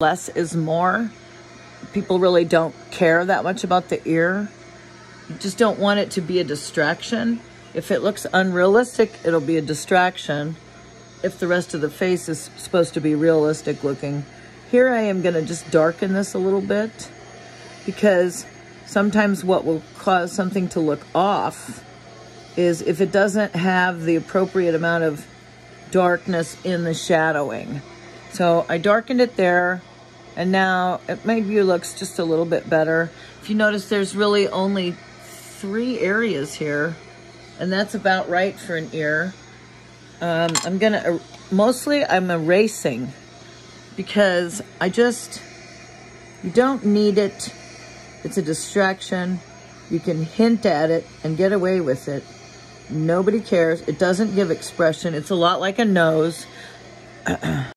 less is more. People really don't care that much about the ear. You just don't want it to be a distraction. If it looks unrealistic, it'll be a distraction. If the rest of the face is supposed to be realistic looking. Here I am gonna just darken this a little bit because sometimes what will cause something to look off is if it doesn't have the appropriate amount of darkness in the shadowing. So I darkened it there and now it maybe looks just a little bit better. If you notice there's really only three areas here and that's about right for an ear. Um, I'm gonna, er mostly I'm erasing because I just, you don't need it. It's a distraction. You can hint at it and get away with it. Nobody cares. It doesn't give expression. It's a lot like a nose.